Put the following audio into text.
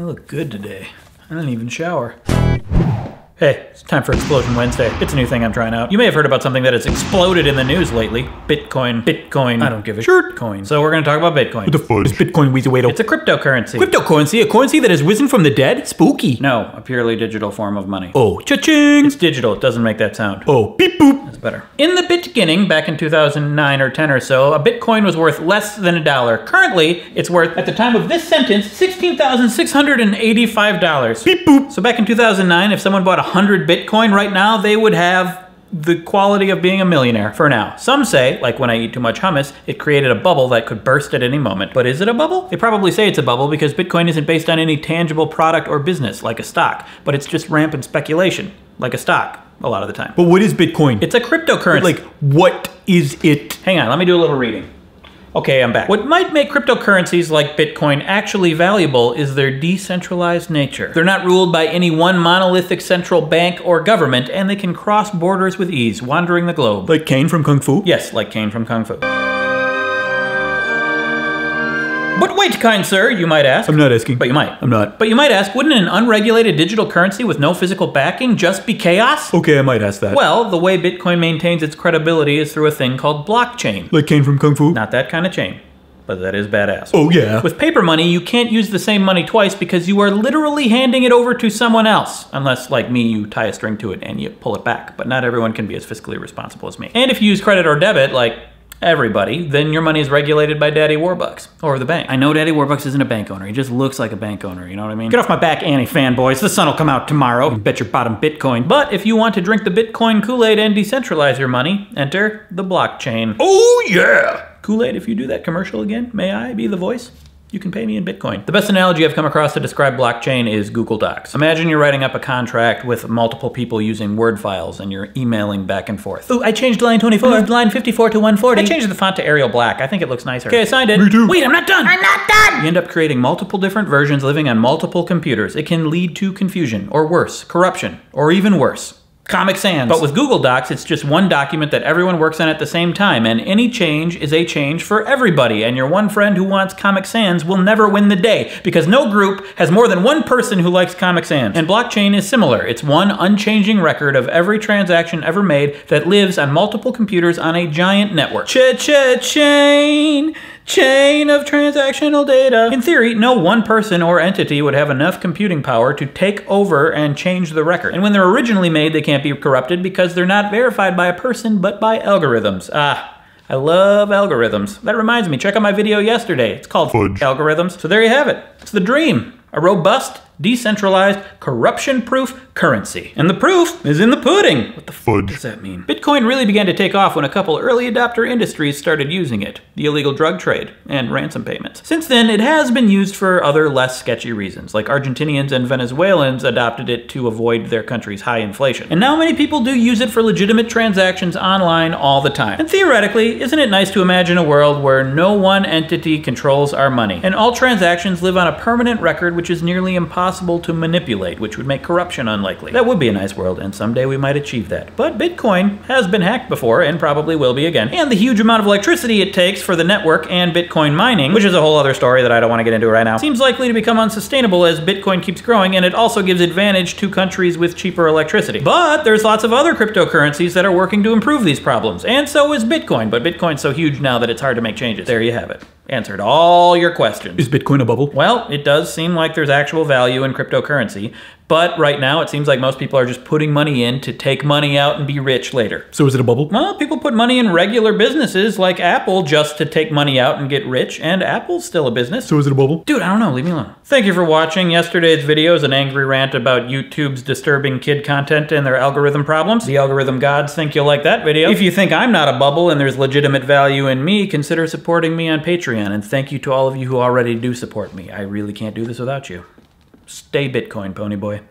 I look good today. I didn't even shower. Hey, it's time for Explosion Wednesday. It's a new thing I'm trying out. You may have heard about something that has exploded in the news lately. Bitcoin. Bitcoin. I don't give a shirt coin. So we're going to talk about Bitcoin. What the fudge? Is Bitcoin Wheezy It's a cryptocurrency. Cryptocurrency? A currency that has risen from the dead? Spooky. No, a purely digital form of money. Oh, cha-ching! It's digital. It doesn't make that sound. Oh, beep boop. That's better. In the beginning, back in 2009 or 10 or so, a Bitcoin was worth less than a dollar. Currently, it's worth, at the time of this sentence, $16,685. Beep boop. So back in 2009, if someone bought 100 Bitcoin right now, they would have the quality of being a millionaire for now. Some say, like when I eat too much hummus, it created a bubble that could burst at any moment. But is it a bubble? They probably say it's a bubble because Bitcoin isn't based on any tangible product or business like a stock, but it's just rampant speculation like a stock a lot of the time. But what is Bitcoin? It's a cryptocurrency. Like, what is it? Hang on, let me do a little reading. Okay, I'm back. What might make cryptocurrencies like Bitcoin actually valuable is their decentralized nature. They're not ruled by any one monolithic central bank or government, and they can cross borders with ease, wandering the globe. Like Caine from Kung Fu? Yes, like Caine from Kung Fu. But wait, kind sir, you might ask. I'm not asking. But you might. I'm not. But you might ask, wouldn't an unregulated digital currency with no physical backing just be chaos? Okay, I might ask that. Well, the way Bitcoin maintains its credibility is through a thing called blockchain. Like Caine from Kung Fu? Not that kind of chain. But that is badass. Oh, yeah. With paper money, you can't use the same money twice because you are literally handing it over to someone else. Unless, like me, you tie a string to it and you pull it back. But not everyone can be as fiscally responsible as me. And if you use credit or debit, like everybody, then your money is regulated by Daddy Warbucks or the bank. I know Daddy Warbucks isn't a bank owner. He just looks like a bank owner, you know what I mean? Get off my back, Annie fanboys. The sun will come out tomorrow. You bet your bottom Bitcoin. But if you want to drink the Bitcoin Kool-Aid and decentralize your money, enter the blockchain. Oh, yeah! Kool-Aid, if you do that commercial again, may I be the voice? You can pay me in Bitcoin. The best analogy I've come across to describe blockchain is Google Docs. Imagine you're writing up a contract with multiple people using Word files and you're emailing back and forth. Ooh, I changed line 24, moved line 54 to 140. I changed the font to Arial Black. I think it looks nicer. Okay, I signed it. Me too. Wait, I'm not done. I'm not done. You end up creating multiple different versions living on multiple computers. It can lead to confusion, or worse, corruption, or even worse. Comic Sans. But with Google Docs, it's just one document that everyone works on at the same time, and any change is a change for everybody. And your one friend who wants Comic Sans will never win the day, because no group has more than one person who likes Comic Sans. And blockchain is similar. It's one unchanging record of every transaction ever made that lives on multiple computers on a giant network. Cha-cha-chain! Chain of transactional data. In theory, no one person or entity would have enough computing power to take over and change the record. And when they're originally made, they can't be corrupted because they're not verified by a person, but by algorithms. Ah, I love algorithms. That reminds me, check out my video yesterday. It's called Fudge. Algorithms. So there you have it. It's the dream. A robust, decentralized, corruption-proof currency. And the proof is in the pudding. What the Fudge. does that mean? Bitcoin really began to take off when a couple early adopter industries started using it. The illegal drug trade and ransom payments. Since then, it has been used for other less sketchy reasons, like Argentinians and Venezuelans adopted it to avoid their country's high inflation. And now many people do use it for legitimate transactions online all the time. And theoretically, isn't it nice to imagine a world where no one entity controls our money, and all transactions live on a permanent record which is nearly impossible to manipulate, which would make corruption unlikely. That would be a nice world, and someday we might achieve that. But Bitcoin has been hacked before, and probably will be again. And the huge amount of electricity it takes for the network and Bitcoin mining, which is a whole other story that I don't want to get into right now, seems likely to become unsustainable as Bitcoin keeps growing, and it also gives advantage to countries with cheaper electricity. But there's lots of other cryptocurrencies that are working to improve these problems, and so is Bitcoin, but Bitcoin's so huge now that it's hard to make changes. There you have it. Answered all your questions. Is Bitcoin a bubble? Well, it does seem like there's actual value in cryptocurrency, but right now it seems like most people are just putting money in to take money out and be rich later. So is it a bubble? Well, people put money in regular businesses like Apple just to take money out and get rich, and Apple's still a business. So is it a bubble? Dude, I don't know, leave me alone. Thank you for watching. Yesterday's video is an angry rant about YouTube's disturbing kid content and their algorithm problems. The algorithm gods think you'll like that video. If you think I'm not a bubble and there's legitimate value in me, consider supporting me on Patreon, and thank you to all of you who already do support me. I really can't do this without you. Stay Bitcoin, Pony Boy.